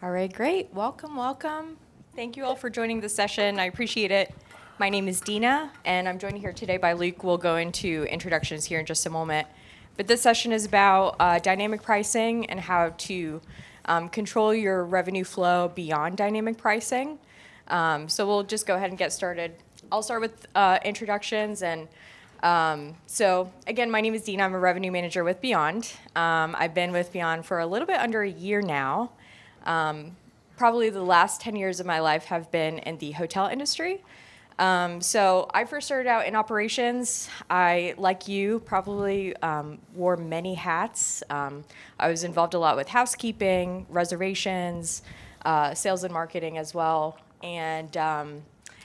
All right, great. Welcome, welcome. Thank you all for joining the session. I appreciate it. My name is Dina, and I'm joined here today by Luke. We'll go into introductions here in just a moment. But this session is about uh, dynamic pricing and how to um, control your revenue flow beyond dynamic pricing. Um, so we'll just go ahead and get started. I'll start with uh, introductions and um, so again, my name is Dina. I'm a revenue manager with Beyond. Um, I've been with Beyond for a little bit under a year now. Um, probably the last 10 years of my life have been in the hotel industry. Um, so I first started out in operations. I, like you, probably um, wore many hats. Um, I was involved a lot with housekeeping, reservations, uh, sales and marketing as well, and um,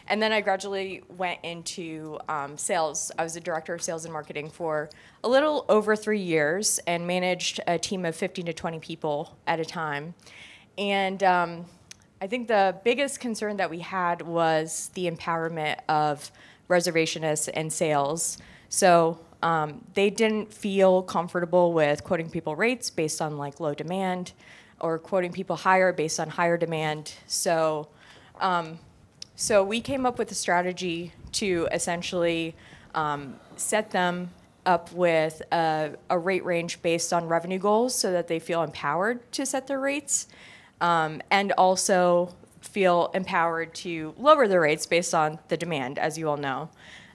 and then I gradually went into um, sales. I was a director of sales and marketing for a little over three years and managed a team of 15 to 20 people at a time. And um, I think the biggest concern that we had was the empowerment of reservationists and sales. So um, they didn't feel comfortable with quoting people rates based on like low demand or quoting people higher based on higher demand. So, um, so we came up with a strategy to essentially um, set them up with a, a, rate range based on revenue goals so that they feel empowered to set their rates um, and also feel empowered to lower the rates based on the demand, as you all know.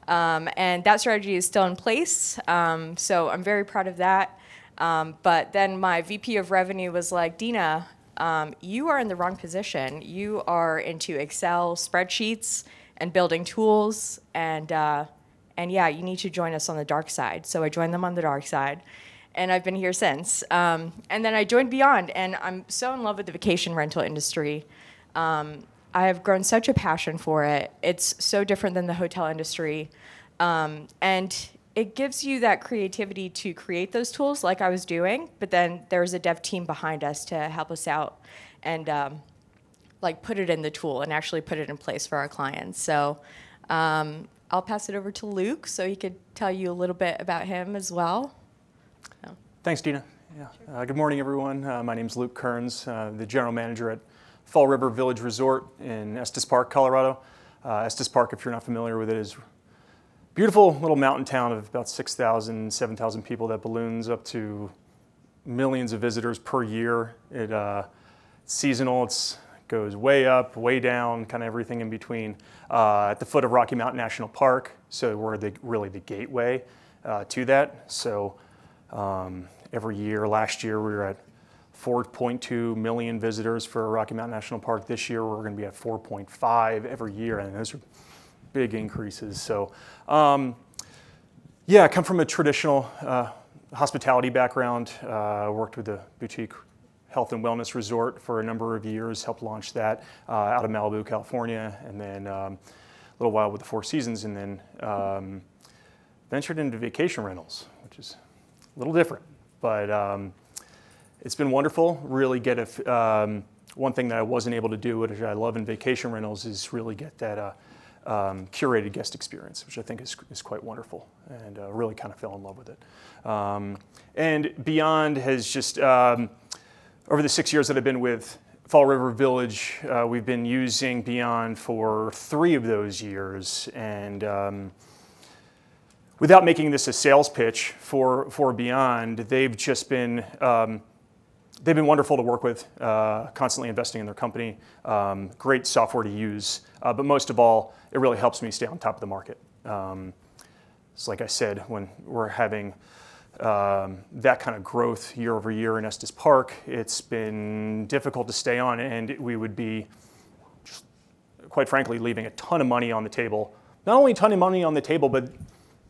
Um, and that strategy is still in place, um, so I'm very proud of that. Um, but then my VP of revenue was like, Dina, um, you are in the wrong position. You are into Excel spreadsheets and building tools, and uh, and yeah, you need to join us on the dark side. So I joined them on the dark side and I've been here since. Um, and then I joined Beyond, and I'm so in love with the vacation rental industry. Um, I have grown such a passion for it. It's so different than the hotel industry. Um, and it gives you that creativity to create those tools like I was doing, but then there's a dev team behind us to help us out and um, like put it in the tool and actually put it in place for our clients. So um, I'll pass it over to Luke so he could tell you a little bit about him as well. Thanks, Dina. Yeah. Uh, good morning, everyone. Uh, my name is Luke Kearns, uh, the general manager at Fall River Village Resort in Estes Park, Colorado. Uh, Estes Park, if you're not familiar with it, is a beautiful little mountain town of about 6,000, 7,000 people that balloons up to millions of visitors per year. It, uh, it's seasonal. It goes way up, way down, kind of everything in between. Uh, at the foot of Rocky Mountain National Park, so we're the, really the gateway to that. So. Um, every year. Last year we were at 4.2 million visitors for Rocky Mountain National Park. This year we're going to be at 4.5 every year, and those are big increases. So, um, yeah, I come from a traditional uh, hospitality background. Uh, worked with a boutique health and wellness resort for a number of years. Helped launch that uh, out of Malibu, California, and then um, a little while with the Four Seasons, and then um, ventured into vacation rentals, which is a little different. But um, it's been wonderful. Really get a, um, one thing that I wasn't able to do, which I love in vacation rentals, is really get that uh, um, curated guest experience, which I think is, is quite wonderful, and uh, really kind of fell in love with it. Um, and Beyond has just um, over the six years that I've been with Fall River Village, uh, we've been using Beyond for three of those years, and um, without making this a sales pitch for, for Beyond, they've just been um, they've been wonderful to work with, uh, constantly investing in their company, um, great software to use, uh, but most of all, it really helps me stay on top of the market. Um, it's like I said, when we're having um, that kind of growth year over year in Estes Park, it's been difficult to stay on, and we would be, just, quite frankly, leaving a ton of money on the table. Not only a ton of money on the table, but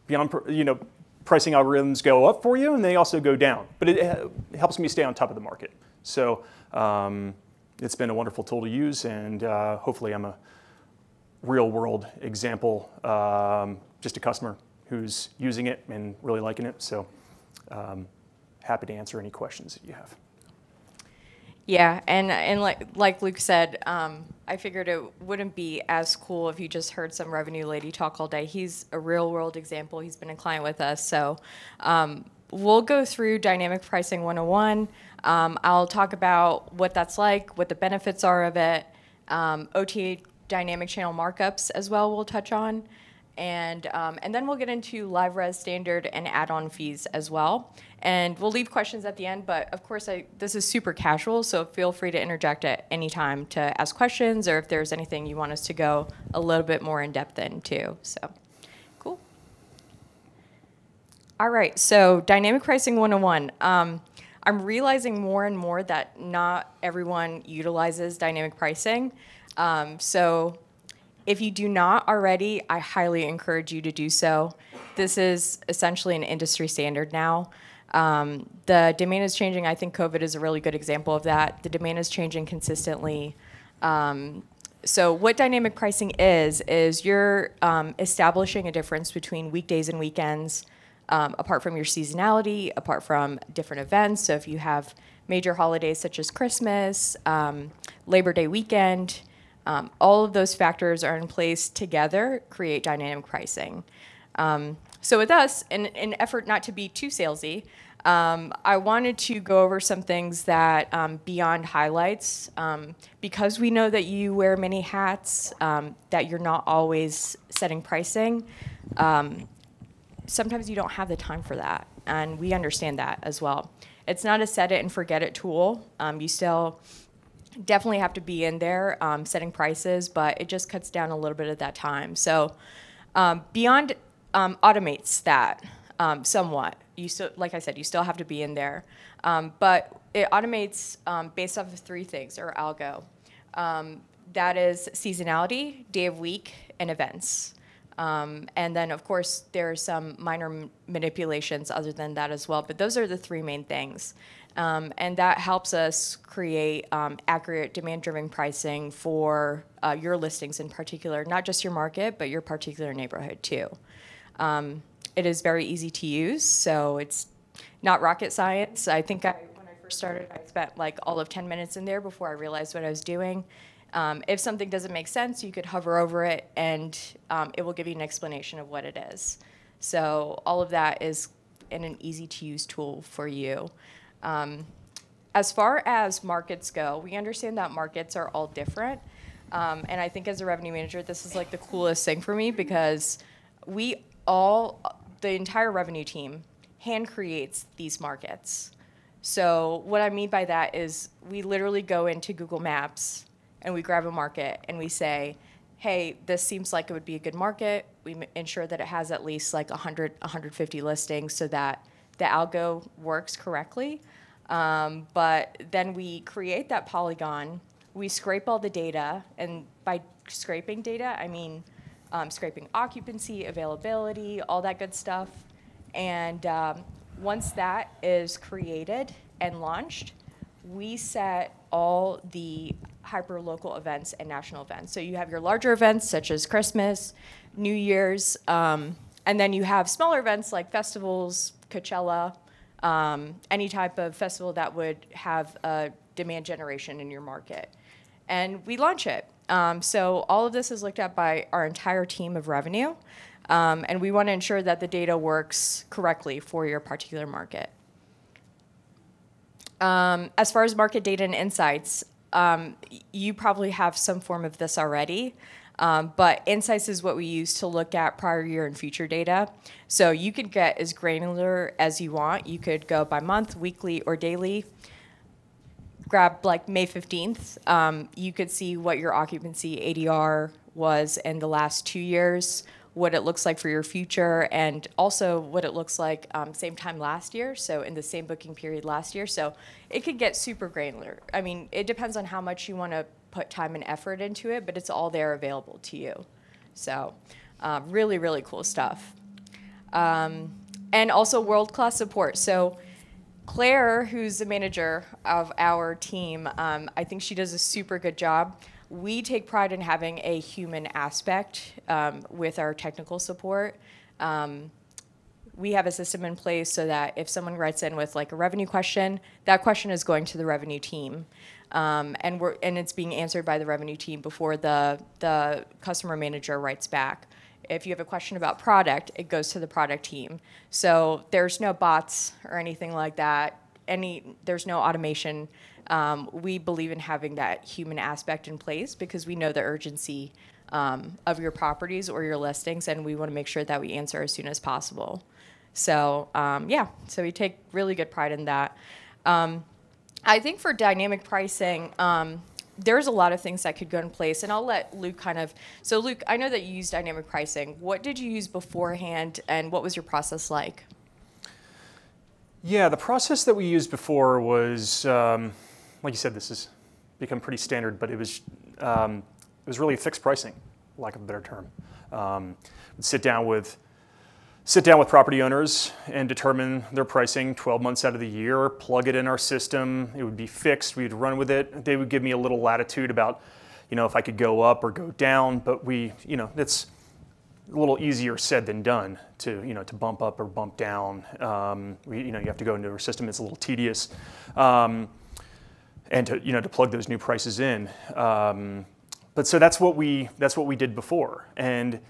beyond, you know, pricing algorithms go up for you and they also go down. But it, helps me stay on top of the market. So um, it's been a wonderful tool to use, and uh, hopefully I'm a real world example, um, just a customer who's using it and really liking it. So um, happy to answer any questions that you have. Yeah, and and like like Luke said, um, I figured it wouldn't be as cool if you just heard some revenue lady talk all day. He's a real world example. He's been a client with us, so um, we'll go through Dynamic Pricing 101. Um, I'll talk about what that's like, what the benefits are of it, um, OTA dynamic channel markups as well, we'll touch on. And, um, and then we'll get into LiveRez standard and add-on fees as well. And we'll leave questions at the end, but of course, I, this is super casual, so feel free to interject at any time to ask questions or if there's anything you want us to go a little bit more in depth into. So, cool. All right, so dynamic pricing 101. Um, I'm realizing more and more that not everyone utilizes dynamic pricing. Um, so if you do not already, I highly encourage you to do so. This is essentially an industry standard now. Um, the demand is changing. I think COVID is a really good example of that. The demand is changing consistently. Um, so what dynamic pricing is is you're um, establishing a difference between weekdays and weekends, um, apart from your seasonality, apart from different events. So if you have major holidays such as Christmas, um, Labor Day weekend, um, all of those factors are in place together, create dynamic pricing. Um, so with us, in an effort not to be too salesy, um, I wanted to go over some things that um, beyond highlights, um, because we know that you wear many hats, um, that you're not always setting pricing. Um, sometimes you don't have the time for that, and we understand that as well. It's not a set it and forget it tool. Um, you still definitely have to be in there um, setting prices, but it just cuts down a little bit of that time. So um, beyond um, automates that um, somewhat. You still, like I said, you still have to be in there, um, but it automates based off of three things or algo. that is seasonality, day of week, and events. Um, and then, of course, there are some minor manipulations other than that as well. But those are the three main things. Um, and that helps us create um, accurate demand driven pricing for uh, your listings in particular, not just your market, but your particular neighborhood too. Um, it is very easy to use, so it's not rocket science. I think I, when I first started, I spent like all of 10 minutes in there before I realized what I was doing. Um, if something doesn't make sense, you could hover over it and um, it will give you an explanation of what it is. So all of that is in an easy to use tool for you. Um, as far as markets go, we understand that markets are all different. Um, and I think as a revenue manager, this is like the coolest thing for me because we all, the entire revenue team, hand creates these markets. So what I mean by that is we literally go into Google Maps and we grab a market and we say, hey, this seems like it would be a good market. We ensure that it has at least like 100, 150 listings so that the algo works correctly. Um, but then we create that polygon, we scrape all the data, and by scraping data, I mean um, scraping occupancy, availability, all that good stuff. And um, once that is created and launched, we set all the hyper local events and national events. So you have your larger events such as Christmas, New Year's, um, and then you have smaller events like festivals, Coachella, um, any type of festival that would have a demand generation in your market. And we launch it. Um, so all of this is looked at by our entire team of revenue, um, and we want to ensure that the data works correctly for your particular market. Um, as far as market data and insights, um, you probably have some form of this already. Um, but insights is what we use to look at prior year and future data. So you could get as granular as you want. You could go by month, weekly, or daily. Grab like May 15th. Um, you could see what your occupancy ADR was in the last two years, what it looks like for your future, and also what it looks like um, same time last year, so in the same booking period last year. So it could get super granular. I mean, it depends on how much you want to put time and effort into it, but it's all there available to you. So um, really, really cool stuff. Um, and also world-class support. So Claire, who's the manager of our team, um, I think she does a super good job we take pride in having a human aspect um, with our technical support. Um, we have a system in place so that if someone writes in with like a revenue question, that question is going to the revenue team. Um, and we're and it's being answered by the revenue team before the the customer manager writes back. If you have a question about product, it goes to the product team. So there's no bots or anything like that. Any there's no automation. Um, we believe in having that human aspect in place because we know the urgency um, of your properties or your listings, and we want to make sure that we answer as soon as possible. So um, yeah, so we take really good pride in that. I think for dynamic pricing, um, there's a lot of things that could go in place, and I'll let Luke kind of. So Luke, I know that you use dynamic pricing. What did you use beforehand, and what was your process like? Yeah, the process that we used before was, um, like you said, this has become pretty standard, but it was um, it was really fixed pricing, lack of a better term. Um, sit down with sit down with property owners and determine their pricing 12 months out of the year, plug it in our system. It would be fixed. We'd run with it. They would give me a little latitude about, you know, if I could go up or go down. But we, you know, it's a little easier said than done to, you know, to bump up or bump down. Um, we, you know, you have to go into our system. It's a little tedious. Um, and to, you know, to plug those new prices in. Um, but so that's what we, that's what we did before. And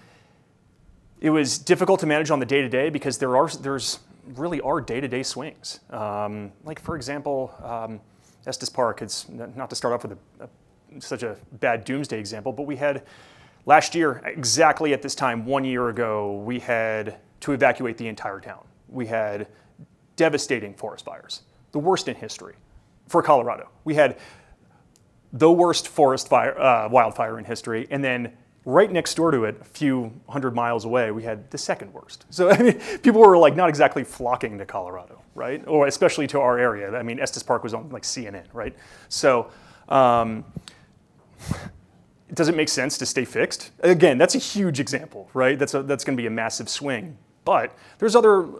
it was difficult to manage on the day to day because there are there's really are day to day swings. Um, like for example, um, Estes Park. It's not to start off with a, a, such a bad doomsday example, but we had last year exactly at this time one year ago we had to evacuate the entire town. We had devastating forest fires, the worst in history for Colorado. We had the worst forest fire, uh, wildfire in history, and then right next door to it, a few hundred miles away, we had the second worst. So I mean, people were like not exactly flocking to Colorado, right? Or especially to our area. I mean, Estes Park was on like CNN, right? So um, does it make sense to stay fixed? Again, that's a huge example, right? That's, that's going to be a massive swing. But there's other uh,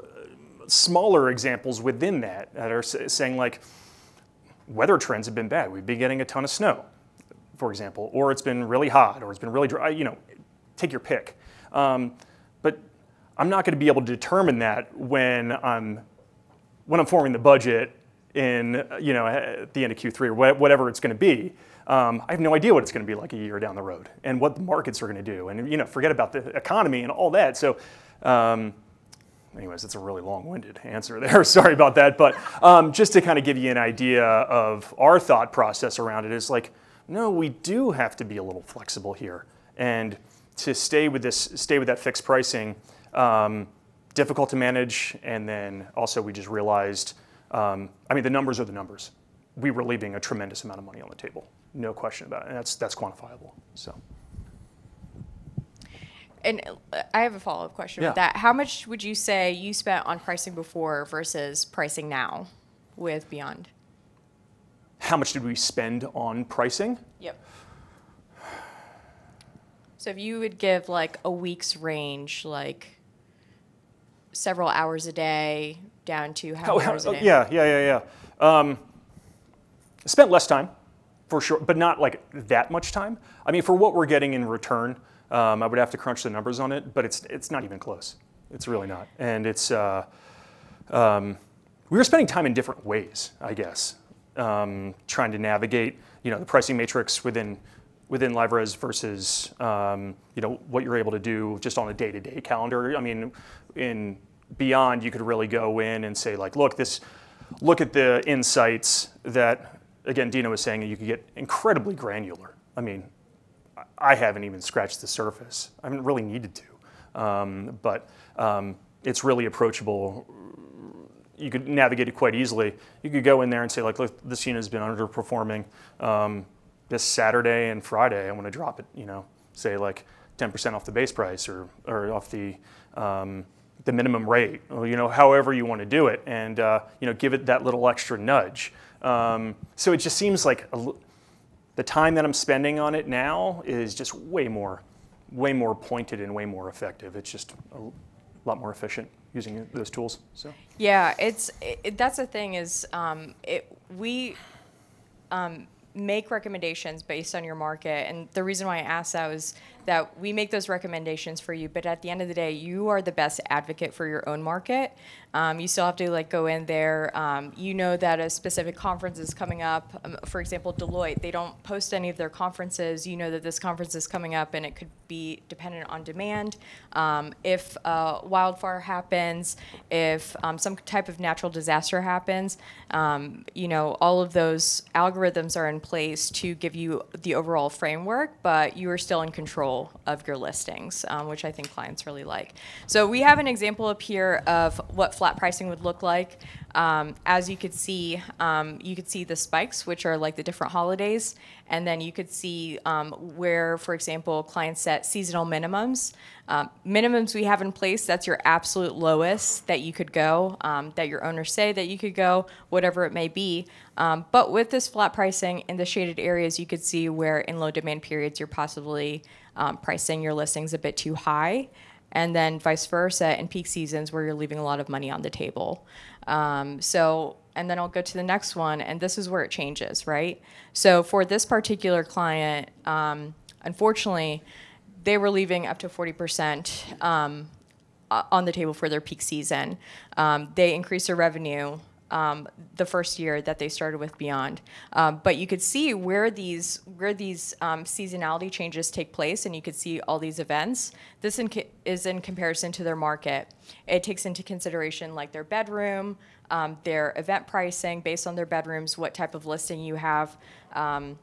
smaller examples within that that are saying like, weather trends have been bad. We've been getting a ton of snow for example, or it's been really hot, or it's been really dry, you know, take your pick. Um, but I'm not going to be able to determine that when I'm, when I'm forming the budget in, you know, at the end of Q3 or whatever it's going to be. Um, I have no idea what it's going to be like a year down the road and what the markets are going to do. And, you know, forget about the economy and all that. So, um, anyways, it's a really long-winded answer there. Sorry about that. But um, just to kind of give you an idea of our thought process around it is like, no, we do have to be a little flexible here. And to stay with this, stay with that fixed pricing, um, difficult to manage. And then also we just realized, um, I mean, the numbers are the numbers. We were leaving a tremendous amount of money on the table, no question about it. And that's that's quantifiable. So. And uh, I have a follow up question yeah. with that. How much would you say you spent on pricing before versus pricing now with Beyond? How much did we spend on pricing? Yep. So if you would give like a week's range, like several hours a day down to how many oh, hours a day? Yeah, yeah, yeah, yeah. Um, spent less time, for sure, but not like that much time. I mean, for what we're getting in return, um, I would have to crunch the numbers on it, but it's it's not even close. It's really not, and it's. Uh, um, we were spending time in different ways, I guess um, trying to navigate, you know, the pricing matrix within within LiveRez versus, um, you know, what you're able to do just on a day-to-day calendar. I mean, in Beyond, you could really go in and say like, look, this, look at the insights that, again, Dina was saying, you could get incredibly granular. I mean, I haven't even scratched the surface. I haven't really needed to, um, but um, it's really approachable you could navigate it quite easily. You could go in there and say, like, look, this unit has been underperforming um, this Saturday and Friday. I want to drop it, you know, say like 10% off the base price or, or off the, um, the minimum rate, or, you know, however you want to do it, and uh, you know, give it that little extra nudge. Um, so it just seems like a, the time that I'm spending on it now is just way more, way more pointed and way more effective. It's just a lot more efficient using those tools. So yeah, it's it, that's the thing is um, it we um, make recommendations based on your market, and the reason why I asked that was that we make those recommendations for you, but at the end of the day, you are the best advocate for your own market. Um, you still have to like go in there. Um, you know that a specific conference is coming up. Um, for example, Deloitte, they don't post any of their conferences. You know that this conference is coming up, and it could be dependent on demand. Um, if uh, wildfire happens, if um, some type of natural disaster happens, um, you know all of those algorithms are in place to give you the overall framework, but you are still in control of your listings, um, which I think clients really like. So we have an example up here of what flat pricing would look like. Um, as you could see, um, you could see the spikes, which are like the different holidays, and then you could see um, where, for example, clients set seasonal minimums. Um, minimums we have in place, that's your absolute lowest that you could go, um, that your owners say that you could go, whatever it may be. Um, but with this flat pricing in the shaded areas, you could see where in low demand periods you're possibly pricing your listings a bit too high and then vice versa in peak seasons where you're leaving a lot of money on the table. Um, so, and then I'll go to the next one, and this is where it changes, right? So, for this particular client, um, unfortunately, they were leaving up to 40% um, on the table for their peak season. Um, they increased their revenue um, the first year that they started with Beyond. Um, but you could see where these where these um, seasonality changes take place, and you could see all these events. This in is in comparison to their market. It takes into consideration like their bedroom, um, their event pricing based on their bedrooms, what type of listing you have, um,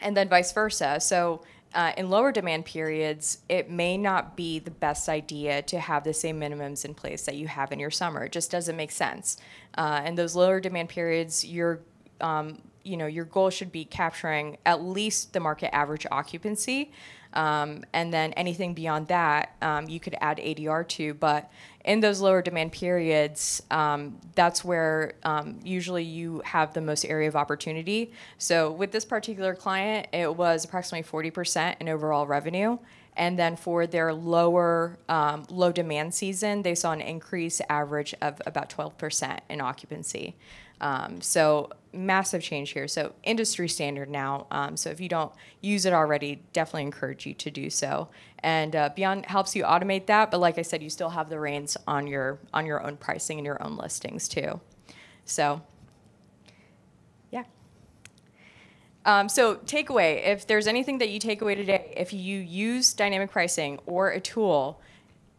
and then vice versa. So uh, in lower demand periods, it may not be the best idea to have the same minimums in place that you have in your summer. It just doesn't make sense. Uh, in those lower demand periods, your um, you know your goal should be capturing at least the market average occupancy. Um, and then anything beyond that, um, you could add ADR to. But in those lower demand periods, um, that's where um, usually you have the most area of opportunity. So with this particular client, it was approximately 40% in overall revenue. And then for their lower um, low demand season, they saw an increase average of about 12% in occupancy. Um, so massive change here. So industry standard now. Um, so if you don't use it already, definitely encourage you to do so. And uh, Beyond helps you automate that, but like I said, you still have the reins on your on your own pricing and your own listings too. So yeah. Um, so takeaway: if there's anything that you take away today, if you use dynamic pricing or a tool,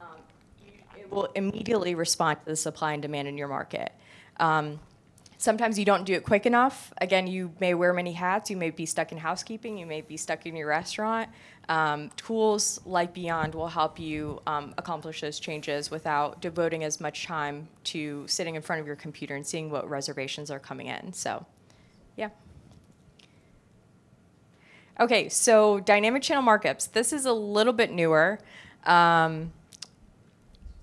um, it will immediately respond to the supply and demand in your market. Sometimes you don't do it quick enough. Again, you may wear many hats. You may be stuck in housekeeping. You may be stuck in your restaurant. Um, tools like Beyond will help you um, accomplish those changes without devoting as much time to sitting in front of your computer and seeing what reservations are coming in. So, yeah. Okay, so dynamic channel markups. This is a little bit newer. Um,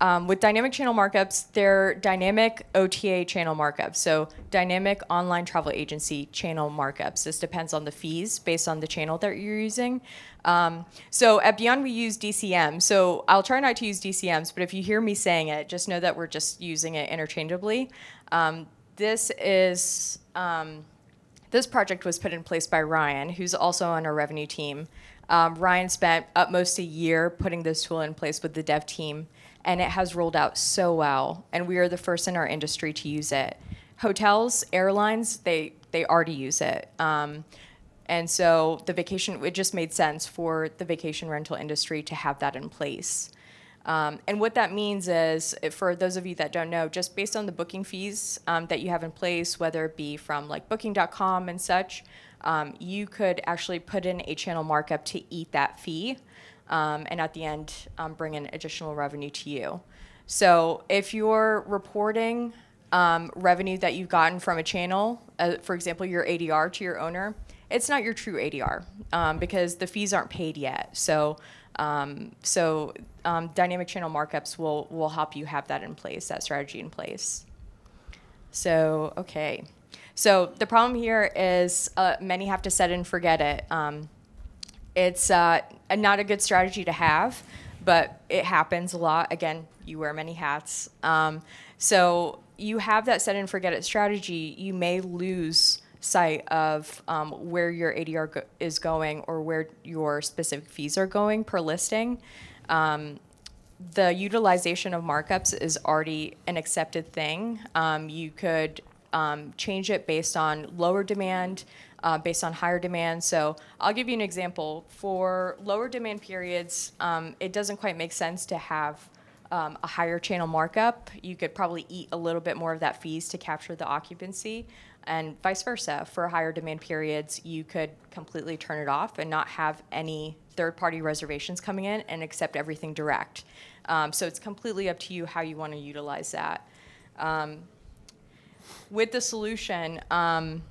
um, with dynamic channel markups, they're dynamic OTA channel markups. So dynamic online travel agency channel markups. This depends on the fees based on the channel that you're using. Um, so at Beyond, we use DCM. So I'll try not to use DCMs, but if you hear me saying it, just know that we're just using it interchangeably. Um, this is um, this project was put in place by Ryan, who's also on our revenue team. Um, Ryan spent utmost a year putting this tool in place with the dev team and it has rolled out so well. And we are the first in our industry to use it. Hotels, airlines, they they already use it. Um, and so the vacation, it just made sense for the vacation rental industry to have that in place. Um, and what that means is, for those of you that don't know, just based on the booking fees um, that you have in place, whether it be from like Booking.com and such, um, you could actually put in a channel markup to eat that fee um, and at the end um, bring in additional revenue to you. So if you're reporting um, revenue that you've gotten from a channel, uh, for example, your ADR to your owner, it's not your true ADR um, because the fees aren't paid yet. So um, so um, dynamic channel markups will will help you have that in place, that strategy in place. So okay. So the problem here is uh, many have to set and forget it. Um, it's uh, not a good strategy to have, but it happens a lot. Again, you wear many hats. Um, so you have that set and forget it strategy. You may lose sight of um, where your ADR go- is going or where your specific fees are going per listing. Um, the utilization of markups is already an accepted thing. Um, you could um, change it based on lower demand, uh, based on higher demand. So I'll give you an example. For lower demand periods, um, it doesn't quite make sense to have um, a higher channel markup. You could probably eat a little bit more of that fees to capture the occupancy. And vice versa. For higher demand periods, you could completely turn it off and not have any third party reservations coming in and accept everything direct. Um, so it's completely up to you how you want to utilize that. Um, with the solution, um,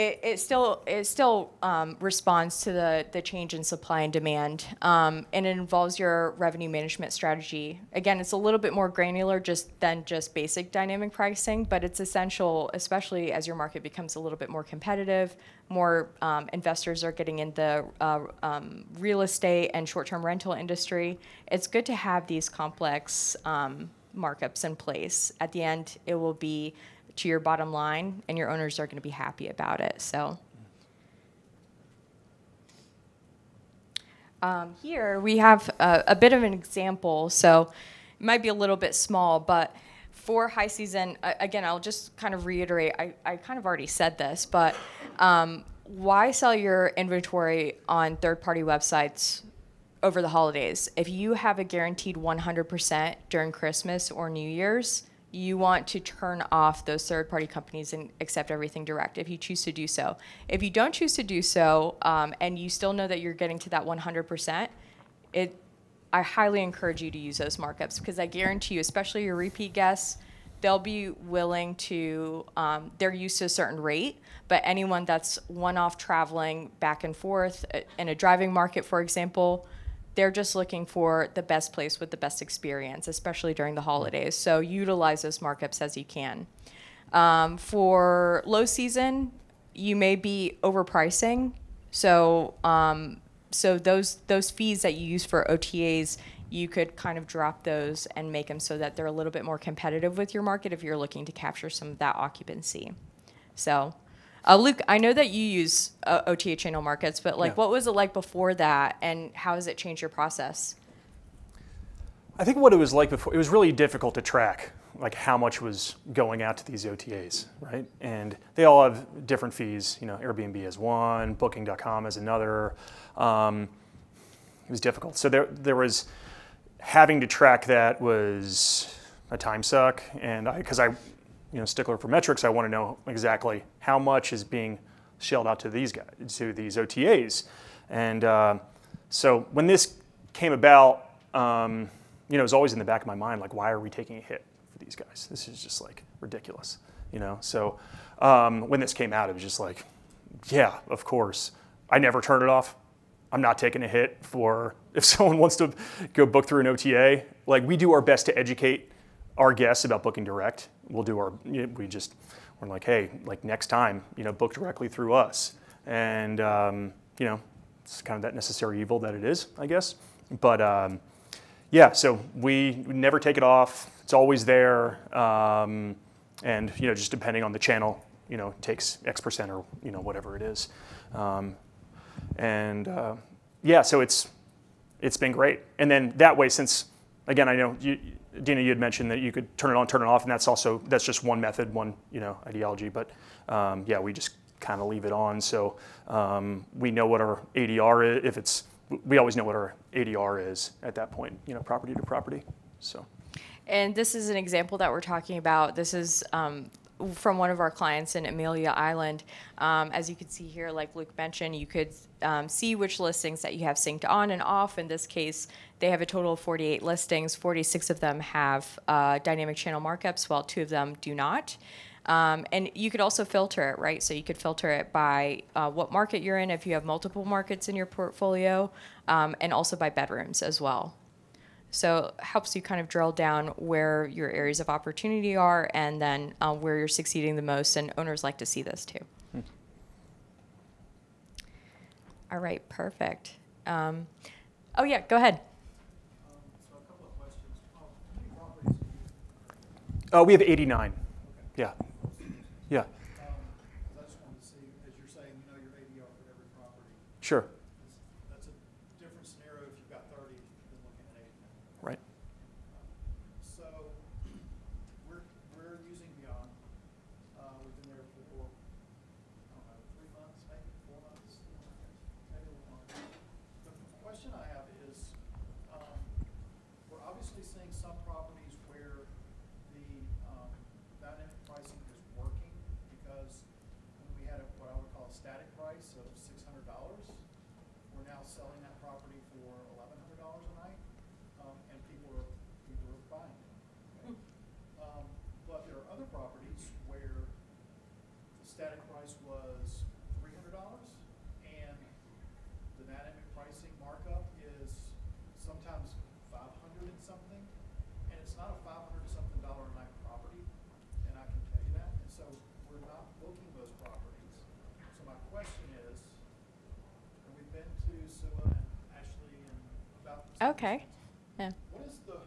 it, it still it still um, responds to the the change in supply and demand, um, and it involves your revenue management strategy. Again, it's a little bit more granular just than just basic dynamic pricing, but it's essential, especially as your market becomes a little bit more competitive. More um, investors are getting in the uh, um, real estate and short-term rental industry. It's good to have these complex um, markups in place. At the end, it will be to your bottom line, and your owners are going to be happy about it. So. Um, here we have a, a, bit of an example. So it might be a little bit small, but for high season, uh, again, I'll just kind of reiterate. I, I kind of already said this, but um, why sell your inventory on third party websites over the holidays? If you have a guaranteed 100% during Christmas or New Year's, you want to turn off those third party companies and accept everything direct if you choose to do so. If you don't choose to do so um, and you still know that you're getting to that 100%, it, I highly encourage you to use those markups because I guarantee you, especially your repeat guests, they'll be willing to, um, they're used to a certain rate, but anyone that's one off traveling back and forth uh, in a driving market, for example, they're just looking for the best place with the best experience, especially during the holidays. So utilize those markups as you can. Um, for low season, you may be overpricing. So um, so those those fees that you use for OTAs, you could kind of drop those and make them so that they're a little bit more competitive with your market if you're looking to capture some of that occupancy. So uh, Luke, I know that you use uh, OTA channel markets, but like, Yeah. what was it like before that, and how has it changed your process? I think what it was like before, it was really difficult to track, like how much was going out to these OTAs, right? And they all have different fees. You know, Airbnb is one, Booking.com is another. Um, it was difficult. So there, there was having to track that was a time suck, and I, because I, you know, stickler for metrics, I want to know exactly how much is being shelled out to these guys, to these OTAs, and uh, so when this came about, um, you know, it was always in the back of my mind, like, why are we taking a hit for these guys? This is just like ridiculous, you know. So um, when this came out, it was just like, yeah, of course. I never turn it off. I'm not taking a hit for if someone wants to go book through an OTA. Like we do our best to educate our guests about booking direct. We'll do our we just we're like hey like next time you know book directly through us and um, you know it's kind of that necessary evil that it is I guess. But um, yeah, so we never take it off. It's always there, um, and you know just depending on the channel, you know takes X percent or you know whatever it is. Um, and uh, yeah, so it's it's been great. And then that way, since again, I know you, Dina, you had mentioned that you could turn it on, turn it off, and that's also that's just one method, one you know ideology. But um, yeah, we just kind of leave it on, so um, we know what our ADR is. If it's we always know what our ADR is at that point, you know, property to property. So And this is an example that we're talking about. This is um, from one of our clients in Amelia Island. Um, as you can see here, like Luke mentioned, you could um, see which listings that you have synced on and off. In this case, they have a total of 48 listings. 46 of them have uh, dynamic channel markups, while two of them do not. Um, and you could also filter it, right? So you could filter it by uh, what market you're in if you have multiple markets in your portfolio, um, and also by bedrooms as well. So it helps you kind of drill down where your areas of opportunity are and then uh, where you're succeeding the most. And owners like to see this too. Hmm. All right, perfect. Um, oh, yeah, go ahead. Uh, we have 89. Okay. Yeah. Yeah. Um, saying, you know, sure. Okay. Yeah. What is the,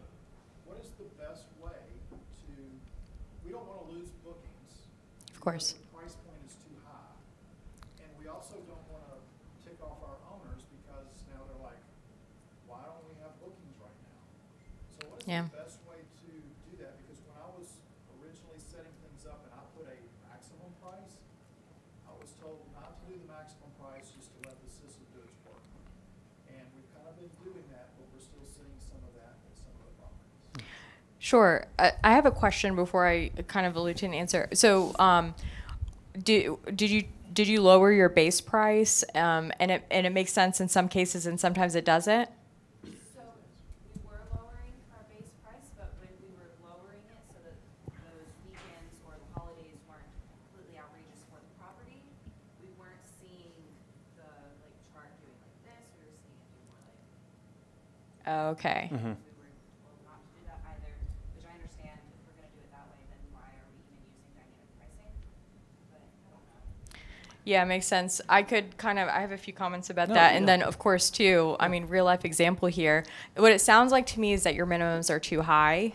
what is the best way to, we don't wanna lose bookings. Of course. The price point is too high. And we also don't wanna tick off our owners because now they're like, why don't we have bookings right now? So what is Yeah. the best way to do that? Because when I was originally setting things up and I put a maximum price, I was told not to do the maximum price, just to let the system do its work. And we've kind of been doing that, but we're still seeing some of that in some of the properties. Sure. I, I have a question before I kind of allude to an answer. So, um, did, did you did you lower your base price? Um, and it and it makes sense in some cases, and sometimes it doesn't. So we Yeah, makes sense. I could kind of I have a few comments about No, that, and then of course too. I mean, real life example here. What it sounds like to me is that your minimums are too high,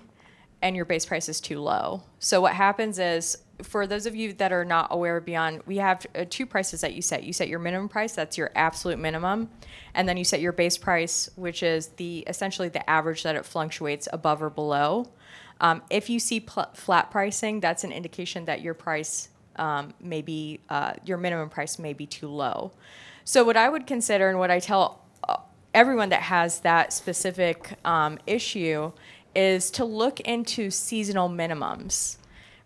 and your base price is too low. So what happens is, for those of you that are not aware of Beyond, we have uh, two prices that you set. You set your minimum price, that's your absolute minimum, and then you set your base price, which is the essentially the average that it fluctuates above or below. Um, if you see pl- flat pricing, that's an indication that your price um, may be uh, your minimum price may be too low. So what I would consider and what I tell uh, everyone that has that specific um, issue is to look into seasonal minimums,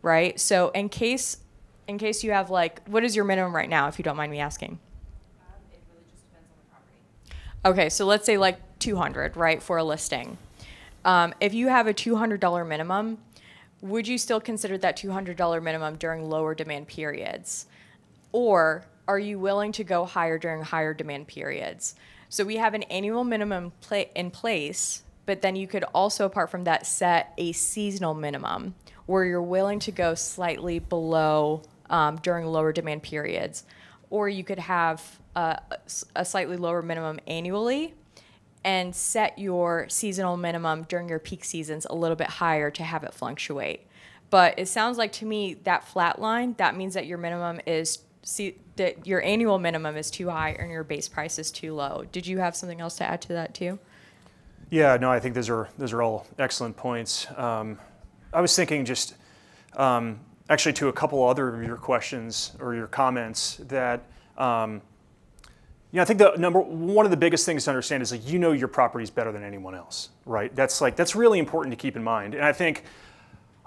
right? So in case in case you have like what is your minimum right now if you don't mind me asking? Um, really just depends on the property. Okay, so let's say like 200, right, for a listing. Um, if you have a $200 minimum, would you still consider that $200 minimum during lower demand periods? Or are you willing to go higher during higher demand periods? So we have an annual minimum in place, but then you could also, apart from that, set a seasonal minimum where you're willing to go slightly below um, during lower demand periods. Or you could have uh, a slightly lower minimum annually and set your seasonal minimum during your peak seasons a little bit higher to have it fluctuate. But it sounds like to me that flat line, that means that your minimum is see that your annual minimum is too high and your base price is too low. Did you have something else to add to that too? Yeah, no, I think those are those are all excellent points. Um, I was thinking just um, actually to a couple other of your questions or your comments that um, you know I think the number one of the biggest things to understand is like you know your properties better than anyone else, right? That's like that's really important to keep in mind. And I think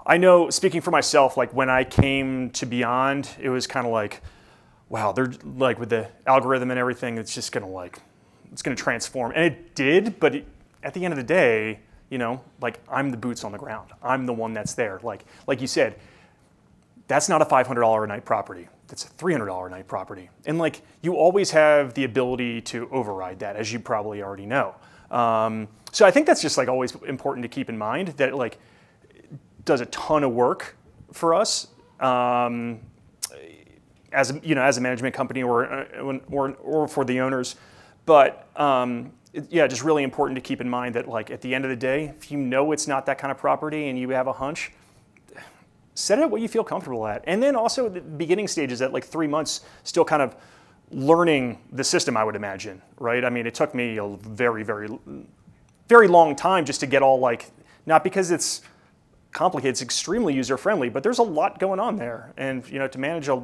I know speaking for myself, like when I came to Beyond, it was kind of like, wow, they're like with the algorithm and everything, it's just gonna like it's going to transform. And it did, but it, at the end of the day, you know, like I'm the boots on the ground. I'm the one that's there. Like, like you said, that's not a $500 a night property. That's a $300 a night property. And like, you always have the ability to override that, as you probably already know. Um, so I think that's just like always important to keep in mind that it like does a ton of work for us. Um, as a, you know, as a management company or, uh, or, or for the owners. But um, it- yeah, just really important to keep in mind that like at the end of the day, if you know it's not that kind of property and you have a hunch, set it at what you feel comfortable at. And then also the beginning stages at like three months, still kind of learning the system, I would imagine, right? I mean, it took me a very, very, very long time just to get all like, not because it's complicated, it's extremely user friendly, but there's a lot going on there. And, you know, to manage a,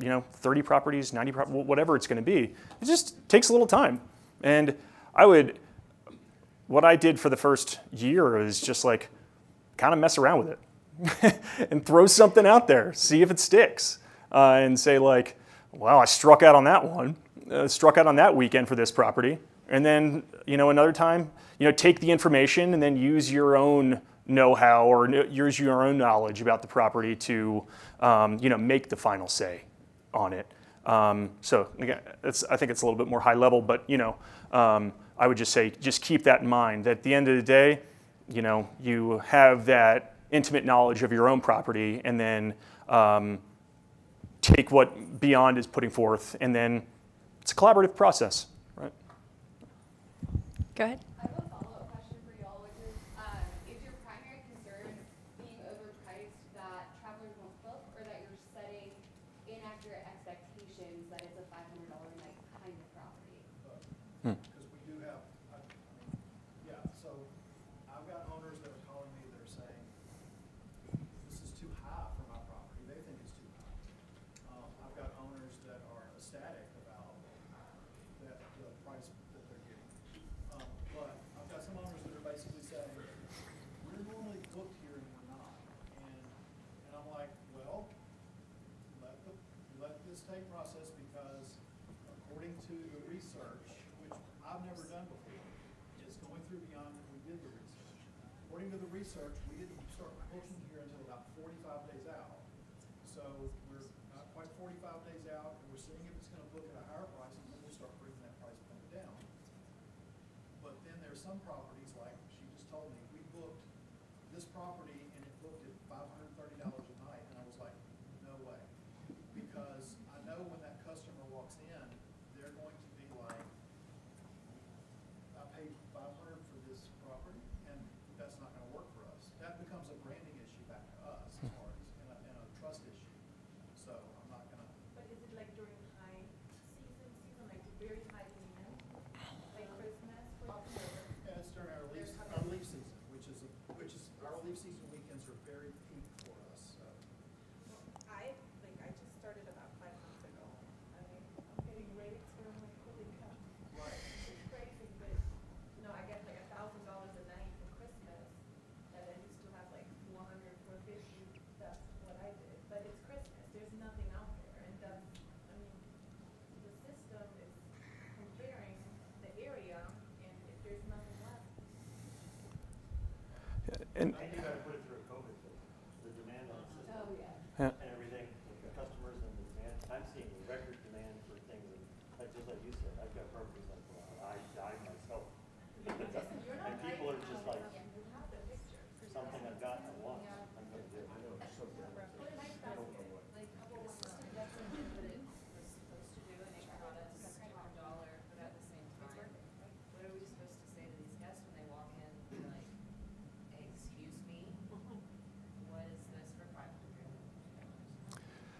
you know, 30 properties, 90 prop, whatever it's going to be, it just takes a little time. And I would, what I did for the first year is just like kind of mess around with it and throw something out there, see if it sticks, uh, and say like, "Wow, I struck out on that one, uh, struck out on that weekend for this property, and then you know another time, you know, take the information and then use your own know-how or use your own knowledge about the property to um, you know make the final say on it. Um, so again, I think it's a little bit more high level, but you know, um, I would just say just keep that in mind. That at the end of the day, you know, you have that intimate knowledge of your own property, and then um, take what Beyond is putting forth, and then it's a collaborative process, right? Go ahead. I have a follow-up question for y'all, which is, um, is your primary concern being overpriced that travelers won't book, or that you're setting inaccurate expectations that it's a five hundred dollar night kind of property? Because we do have, I, I mean, yeah, so I've got owners that are calling me, they're saying, this is too high for my property, they think it's too high. Um, I've got owners that are ecstatic about that, the price that they're getting. Um, but I've got some owners that are basically saying, we're normally booked here and we're not. And, and I'm like, well, let the, let process because according to the research, which I've never done before, it's going through beyond that we did the research. According to the research, we didn't start booking here until about forty-five days out. So we're not quite forty-five days out, and we're seeing if it's gonna book at a higher price, and then we'll start bringing that price point down. But then there's some properties, like she just told me, we booked this property and it booked at five hundred and thirty dollars a night, and I was like, no way. Because I know when that customer walks in, they're going to be like, I paid five hundred for this property, and that's not gonna work for us. That becomes a branding issue back to us, as far as, and a, and a trust issue. So I'm not gonna, But is it like during high season, season, like very high demand, like Christmas, for October? yeah, it's during our leaf, our leaf season, which is, a- which is, our leaf season weekends are very peak for us, so. I, like, I just started about five months ago. I mean, I'm getting rates where I'm like, holy cow. Right. It's crazy, but, you know, I get like a thousand dollars a night for Christmas, and I used to have like four hundred, four fifty, that's what I did. But it's Christmas, there's nothing out there, and that's, I mean, the system is comparing the area, and if there's nothing left, And I think you gotta put it through COVID, though, the demand on the system Oh, yeah. yeah, and everything, with the customers and the demand. I'm seeing record demand for things, and like, just like you said, I've got properties like, well, I died myself. you're not And people are just like, you have the picture. something I've gotten at once, I'm gonna do it. Like, the system does something that it was supposed to do, and it brought us to our dollar, but at the same time, what are we supposed to say to these guests when they walk in, and be like, "Hey, excuse me, what is this for five hundred dollars?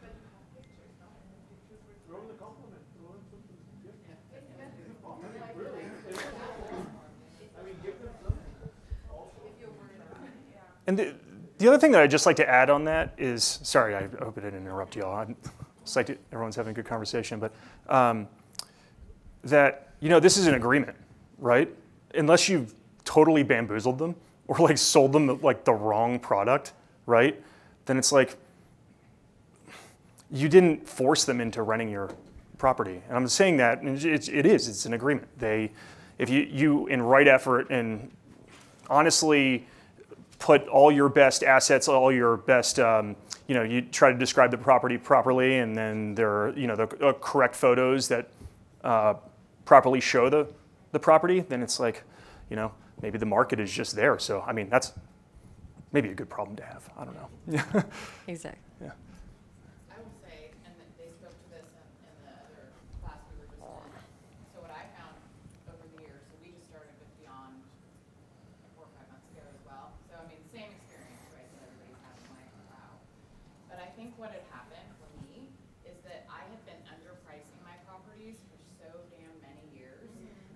But you have pictures, no, and the pictures were. Throw in the compliment, throw in something, give, And the, the other thing that I'd just like to add on that is, sorry, I hope I didn't interrupt you all. I'd just like everyone's having a good conversation, but um, that, you know, this is an agreement, right? Unless you've totally bamboozled them or like sold them like the wrong product, right? Then it's like, you didn't force them into renting your property. And I'm saying that, and it's, it is, it's an agreement. They, if you, you in right effort and honestly put all your best assets, all your best, um, you know, you try to describe the property properly, and then there are, you know, the uh, correct photos that uh, properly show the, the property, then it's like, you know, maybe the market is just there. So, I mean, that's maybe a good problem to have. I don't know. Exactly. yeah. I will say, and that they spoke to this in, in the other class we were just in, so what I found over the years, so we just started with Beyond four or five months ago as well. So I mean, same experience, right, that everybody's having like, wow. But I think what had happened for me is that I had been underpricing my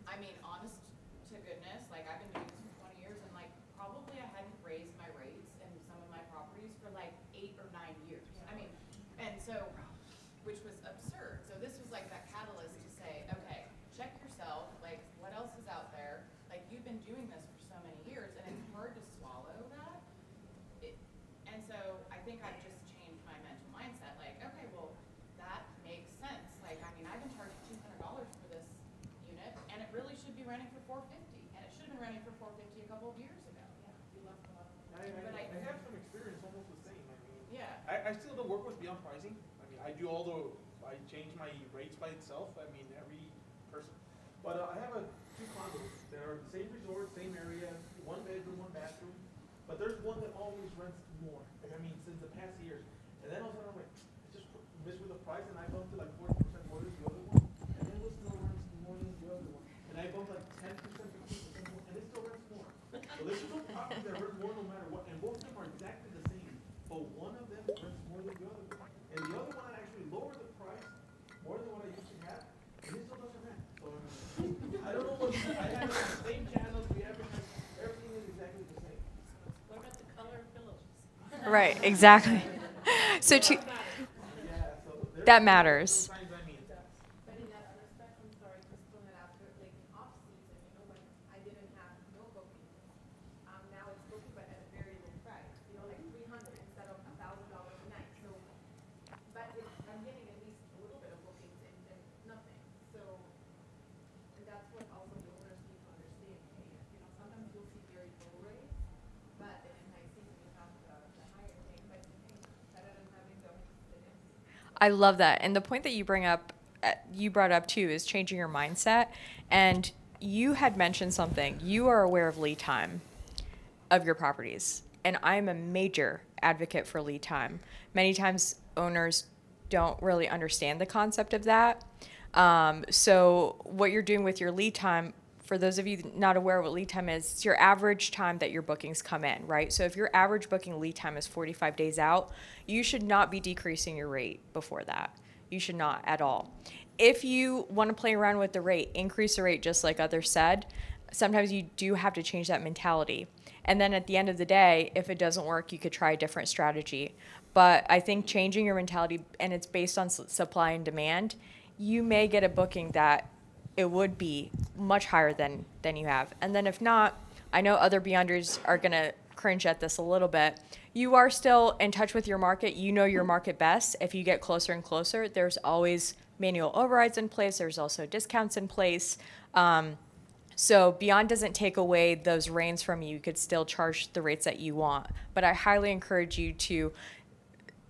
I mean, honest to goodness, like, I've been doing this for twenty years, and like, probably I hadn't raised my rates in some of my properties for like eight or nine years. I mean, and so, which was absurd, so this was like that catalyst to say, okay, check yourself, like, what else is out there? Like, you've been doing this for so many years, and it's hard to swallow that. It, and so I think I've just changed my mental mindset, like, okay, well, that makes sense. Like, I mean, I've been charging two hundred dollars for this unit, and it really should be renting for four fifty, and it should have been renting for four fifty a couple of years ago. I, But I, I- I have some experience almost the same, I mean, Yeah, I, I still don't work with Beyond Pricing, I do all the, I change my rates by itself, I mean, every person. But, uh, I have a, two condos, that are the same resort, same area, one bedroom, one bathroom, but there's one that always rents more, like, I mean, since the past years. And then all of a sudden, I'm like, I just messed with the price and I bumped it like forty percent more than the other one, and then it still rents more than the other one. And I bumped like ten percent, fifteen percent more, and it still rents more. So there's just no property that rent more no matter what, and both of them are exactly the same, but one of them rents more than the other one. And the other one, I actually lowered the price more than what I usually have, and it still doesn't rent. So, I mean, I don't know what, I have the same channels, we advertise, everything is exactly the same. What about the color of pillows? Right, exactly. So to, that matters. Sometimes, I mean, But in that respect, I'm sorry, Crystal had asked her, like in off season, you know, when I didn't have no bookings, um, now it's booking but at a very low price, you know, like three hundred instead of a thousand dollars a night, so. But it's, I'm getting at least a little bit of bookings and, and nothing, so, and that's what also the owners need to understand, hey, you know, sometimes you'll see very low rates, but then in high season you have the, the higher thing, but hey, better than having the, the empty. I love that. And the point that you bring up, uh, you brought up too, is changing your mindset. And you had mentioned something. You are aware of lead time of your properties. And I'm a major advocate for lead time. Many times owners don't really understand the concept of that. Um, so, what you're doing with your lead time, for those of you not aware what lead time is, it's your average time that your bookings come in, right? So, if your average booking lead time is 45 days out, you should not be decreasing your rate before that. You should not at all. If you want to play around with the rate, increase the rate just like others said. Sometimes you do have to change that mentality. And then at the end of the day, if it doesn't work, you could try a different strategy. But I think changing your mentality, and it's based on supply and demand, you may get a booking that it would be much higher than than you have. And then if not, I know other beyonders are gonna cringe at this a little bit. You are still in touch with your market. You know your market best. If you get closer and closer, there's always manual overrides in place. There's also discounts in place. Um, so Beyond doesn't take away those reins from you. You could still charge the rates that you want. But I highly encourage you to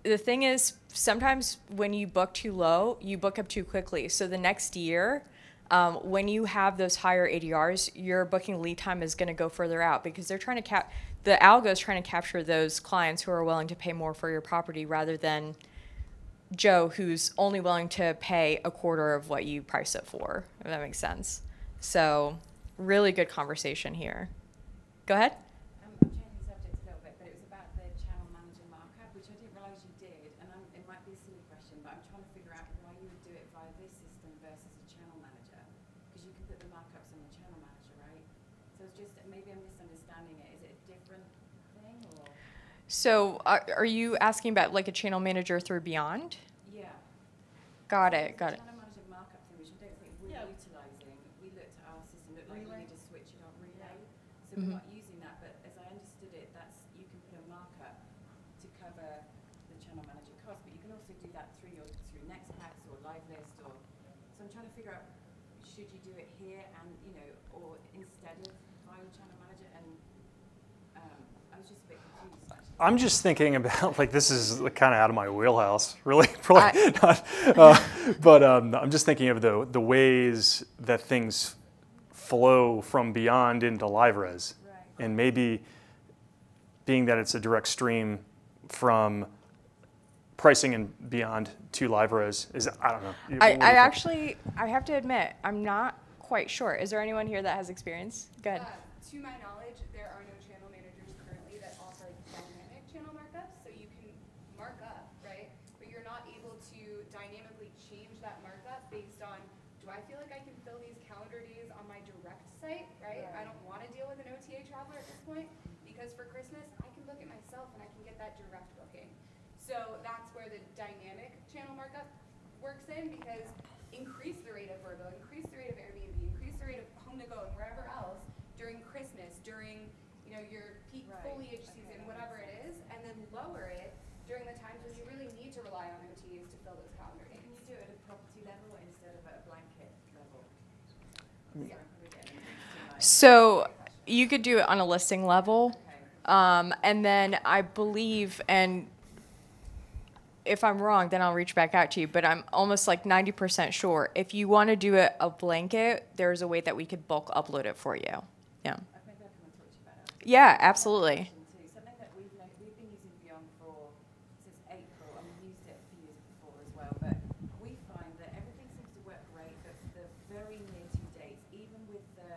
the thing is sometimes when you book too low you book up too quickly so the next year um, when you have those higher adrs your booking lead time is going to go further out because they're trying to cap the algo is trying to capture those clients who are willing to pay more for your property rather than joe who's only willing to pay a quarter of what you price it for if that makes sense. So really good conversation here. Go ahead Um, I'm changing subject a little bit, but it was about the channel manager markup, which I didn't realise you did, and I'm, it might be a silly question, but I'm trying to figure out why you would do it via this system versus a channel manager, because you can put the markups on the channel manager, right? So it's just, maybe I'm misunderstanding it, is it a different thing, or? So are, are you asking about like a channel manager through beyond Yeah. got it got it Channel manager markup thing, which I don't think we're Yeah. utilising, we looked at our system, looked like we Relay? need to switch it on relay. So Mhm. we're not using that, but as I understood it, that's, you can put a markup to cover the channel manager cost, but you can also do that through your, through NextPax or Livelist or, so I'm trying to figure out, should you do it here and, you know, or instead of via the channel manager and, um, I was just a bit confused actually. I'm just thinking about like this is kind of out of my wheelhouse, really. Probably not, uh, but um, I'm just thinking of the the ways that things flow from beyond into LiveRez, Right. and maybe being that it's a direct stream from pricing and beyond to LiveRez is I don't know. I, I actually, I have to admit, I'm not quite sure. Is there anyone here that has experience? Go ahead. Uh, to my knowledge, there are no channel managers currently that offer dynamic channel markups, so you can mark up, right? But you're not able to dynamically change that markup based on do I feel like I can fill these calendar days on my direct site, right? I don't wanna deal with an OTA traveler at this point, because for Christmas, I can book it myself and I can get that direct booking. So that's where the dynamic channel markup works in, because increase the rate of Vrbo, increase the rate of Airbnb, increase the rate of Home to Go and wherever else during Christmas, during, you know, your peak Right, foliage okay, season, whatever it is, and then lower it during the times when you really need to rely on OTAs to fill those calendar Can you do it at a property level instead of at a blanket level? mean- Sorry, I'm probably getting into too much. So you could do it on a listing level. Um, and then I believe, and if I'm wrong, then I'll reach back out to you, but I'm almost like 90% sure. If you want to do it a blanket, there's a way that we could bulk upload it for you. Yeah. Uh, Maybe I come and talk to you about it. Yeah, absolutely. Too. Something that we've, no- we've been using Beyond for since April, and we've used it a few years before as well, but we find that everything seems to work great, but for the very near to dates, even with the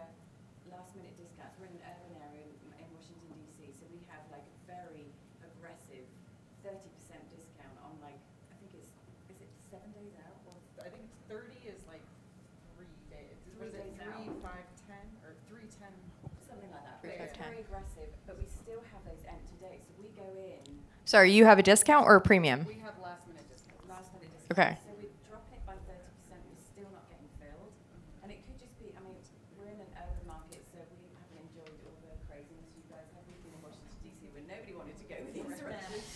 last minute discounts, we're in an urban area in, in Washington DC, so we have like a very aggressive thirty percent discount on like, I think it's, is it seven days out or? I think it's thirty is like three days, Three was it days three, out. five, ten, or three, ten? Something like that. Three, But five, It's ten. very aggressive, but we still have those empty dates, so we go in Sorry, you have a discount or a premium? We have last minute discounts. last minute discount. Okay. So we're dropping it by thirty percent, we're still not getting filled. And it could just be, I mean, we're in an urban market, so we haven't enjoyed all the craziness you guys have. We've been in Washington DC where nobody wanted to go with these directions.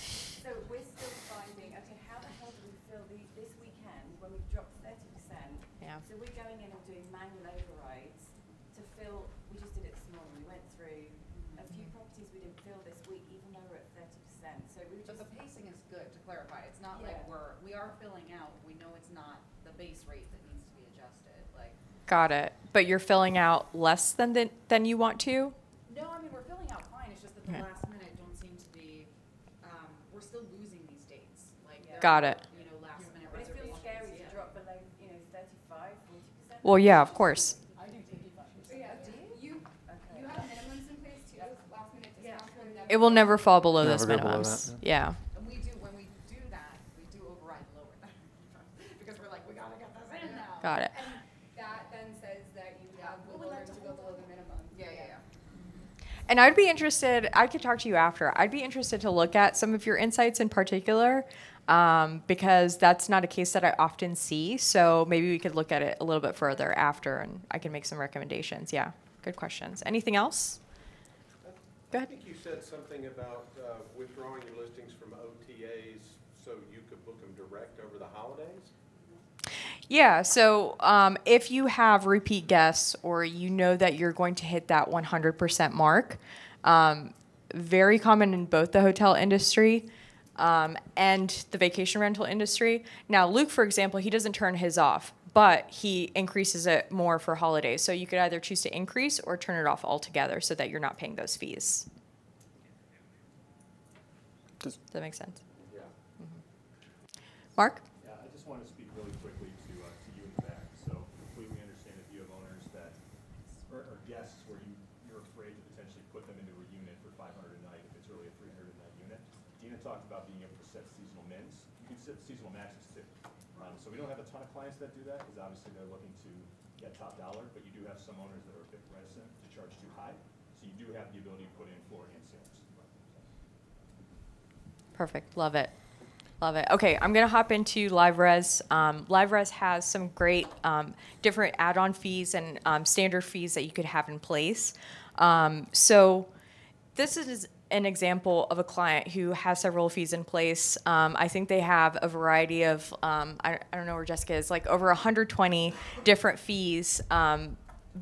So we're still finding, okay, how the hell do we fill the, this weekend when we've dropped thirty percent? Yeah. So we're going in and doing manual overrides to fill, we just did it this morning, we went through a few properties we didn't fill this week, even though we're at thirty percent. So we were But just. the pacing is good, to clarify, it's not like Yeah. we're, we are filling out, we know it's not the base rate that needs to be adjusted, like. Got it. But you're filling out less than, than, than you want to? No, I mean, we're filling out fine, it's just that the Okay. last minute don't seem to be, um, we're still losing these dates, like. there Got it. You know, last minute But it feels reservations. scary to yeah. drop below, you know, thirty-five, forty percent. Well, yeah, of course. I do fifty-five yeah, you, Okay. you have minimums in place too, last minute Yeah. discounts will never. It will never fall below Never those go below minimums. that, Yeah. And we do, when we do that, we do override and lower that, because we're like, we gotta get this in now. Got it. And that then says that you have Well, wiggle room that's to a go whole below the minimum. Yeah, yeah, yeah. And I'd be interested, I could talk to you after. I'd be interested to look at some of your insights in particular um, because that's not a case that I often see. So maybe we could look at it a little bit further after and I can make some recommendations. Yeah, good questions. Anything else? Go ahead. I think you said something about uh, withdrawing your listings from OTAs so you could book them direct over the holidays? Yeah, so um, if you have repeat guests or you know that you're going to hit that 100% mark, um, very common in both the hotel industry um, and the vacation rental industry. Now, Luke, for example, he doesn't turn his off, but he increases it more for holidays. So you could either choose to increase or turn it off altogether so that you're not paying those fees. Does- Does that make sense? Yeah. Mark? Yeah, I just want to speak really quickly to, uh, to you in the back. So completely understand if you have owners that, or, or guests where you, you're afraid to potentially put them into a unit for five hundred a night if it's really a three hundred a night unit. Dina talked about being able to set seasonal mins. You can set seasonal maxes too. Um, so we don't have a ton of clients that do that because obviously they're looking to get top dollar, but you do have some owners that are a bit reticent to charge too high. So you do have the ability to put in floor and ceilings. Perfect. Love it. Love it. Okay, I'm gonna hop into LiveRez. Um, LiveRez has some great um, different add-on fees and um, standard fees that you could have in place. Um, so this is an example of a client who has several fees in place. Um, I think they have a variety of um, I, I don't know where Jessica is, like over 120 different fees um,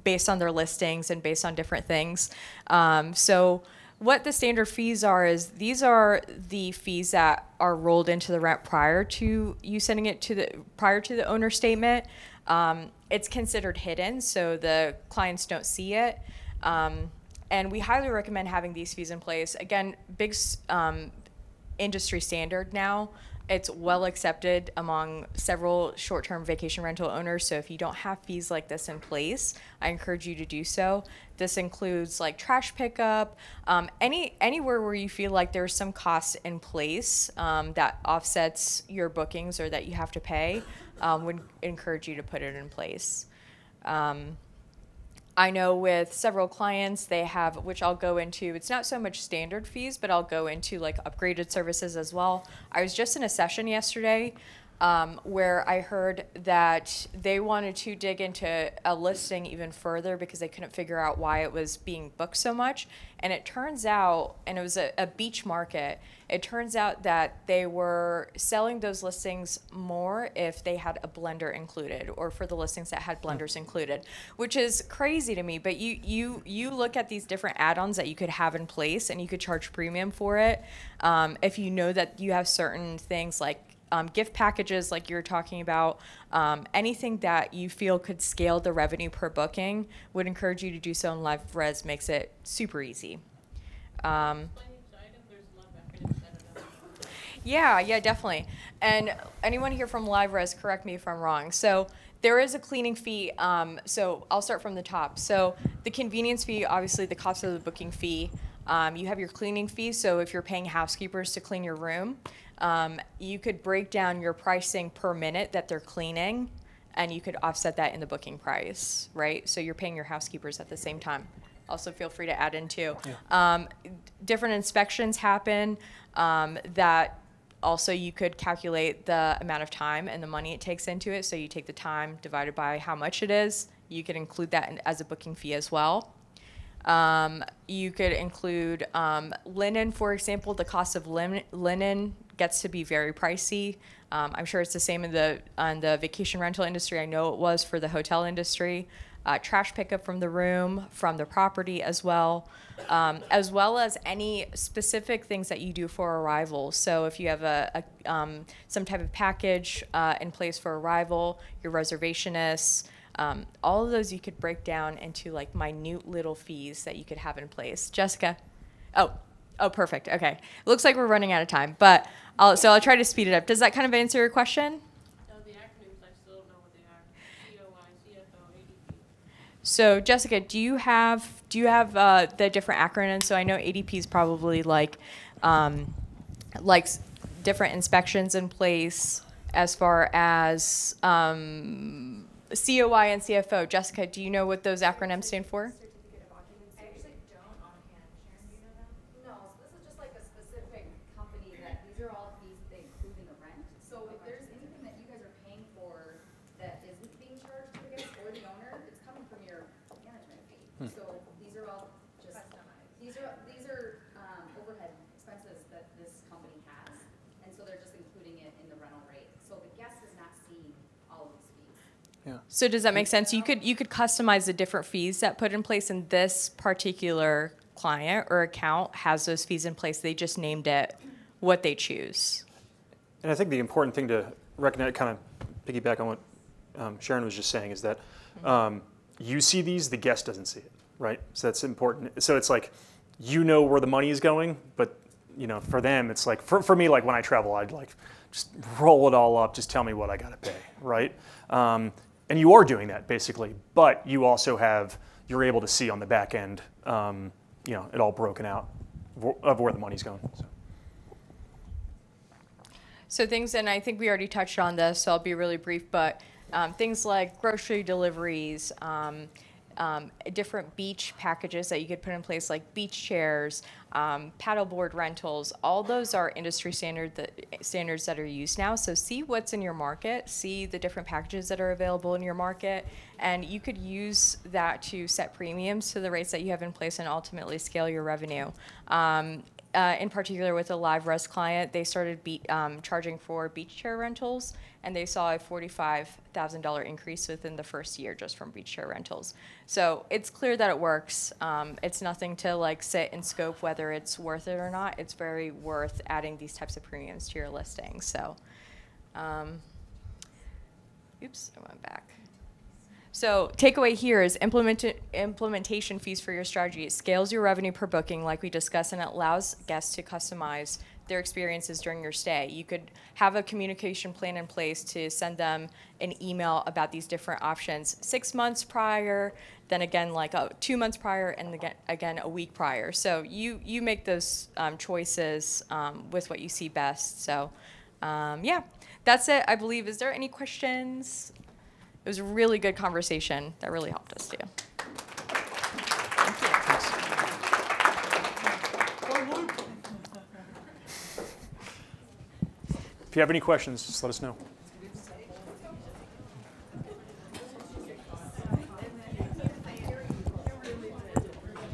based on their listings and based on different things. Um, so what the standard fees are is these are the fees that are rolled into the rent prior to you sending it to the prior to the owner statement. Um, it's considered hidden, so the clients don't see it. Um, and we highly recommend having these fees in place. Again, big um, industry standard now. It's well accepted among several short term vacation rental owners. So if you don't have fees like this in place, I encourage you to do so. This includes like trash pickup, um, any anywhere where you feel like there's some costs in place um, that offsets your bookings or that you have to pay. um, would encourage you to put it in place. I know with several clients, they have, which I'll go into, it's not so much standard fees, but I'll go into like upgraded services as well. I was just in a session yesterday um, where I heard that they wanted to dig into a listing even further because they couldn't figure out why it was being booked so much. And it turns out, and it was a, a beach market, it turns out that they were selling those listings more if they had a blender included or for the listings that had blenders included, which is crazy to me. But you you you look at these different add-ons that you could have in place and you could charge premium for it um, if you know that you have certain things like um, gift packages like you were talking about, um, anything that you feel could scale the revenue per booking, would encourage you to do so. And LiveRez makes it super easy. Um, yeah, yeah, definitely. And anyone here from LiveRez, correct me if I'm wrong. So there is a cleaning fee. Um, so I'll start from the top. So the convenience fee, obviously, the cost of the booking fee. Um, you have your cleaning fee. So if you're paying housekeepers to clean your room, um, you could break down your pricing per minute that they're cleaning, and you could offset that in the booking price, right? So you're paying your housekeepers at the same time. Also, feel free to add in too. Um, different inspections happen um, that also you could calculate the amount of time and the money it takes into it. So you take the time divided by how much it is. You could include that in, as a booking fee as well. Um, you could include um, linen, for example. The cost of lin- linen gets to be very pricey. Um, I'm sure it's the same in the on the vacation rental industry. I know it was for the hotel industry. Uh, trash pickup from the room, from the property as well, um, as well as any specific things that you do for arrival. So if you have a, a um, some type of package uh, in place for arrival, your reservationists, um, all of those you could break down into like minute little fees that you could have in place. Jessica, oh, oh, perfect. Okay, looks like we're running out of time, but I'll, so I'll try to speed it up. Does that kind of answer your question? So Jessica, do you have do you have uh, the different acronyms? So I know ADP is probably like um, like different inspections in place as far as um, COI and CFO. Jessica, do you know what those acronyms stand for? I actually don't offhand. Sharon, do you know that? No, so this is just like a specific company that, these are all fees that they include in the rent. So if there's anything that you guys are paying for that isn't being charged to the guest or the owner, it's coming from your management fee. So these are all just, these are, these are, um, overhead expenses that this company has. And so they're just including it in the rental rate. So the guest is not seeing all of these fees. So does that make sense? You could you could customize the different fees that put in place, and this particular client or account has those fees in place. They just named it what they choose. And I think the important thing to recognize, kind of piggyback on what um, Sharon was just saying, is that um, you see these, the guest doesn't see it, right? So that's important. So it's like you know where the money is going, but you know, for them, it's like for, for me, like when I travel, I'd like just roll it all up, just tell me what I got to pay, right? Um, and you are doing that basically, but you also have you're able to see on the back end, um, you know, it all broken out of where the money's going. So. So things, and I think we already touched on this, so I'll be really brief, but um, things like grocery deliveries, um, um, different beach packages that you could put in place, like beach chairs, um, paddleboard rentals. All those are industry standard that, standards that are used now. So see what's in your market, see the different packages that are available in your market, and you could use that to set premiums to the rates that you have in place and ultimately scale your revenue. Um, uh, in particular with a LiveRez client, they started um, charging for beach chair rentals, and they saw a forty-five thousand dollar increase within the first year just from beach chair rentals. So it's clear that it works. Um, it's nothing to like sit and scope whether it's worth it or not. It's very worth adding these types of premiums to your listing. So, um, oops, I went back. So takeaway here is implement implementation fees for your strategy. It scales your revenue per booking, like we discussed, and it allows guests to customize their experiences during your stay. You could have a communication plan in place to send them an email about these different options six months prior, then again like uh, two months prior, and again again a week prior. So you you make those um, choices um, with what you see best. So. um, yeah, that's it. I believe. Is there any questions? It was a really good conversation that really helped us too. If you have any questions, just let us know.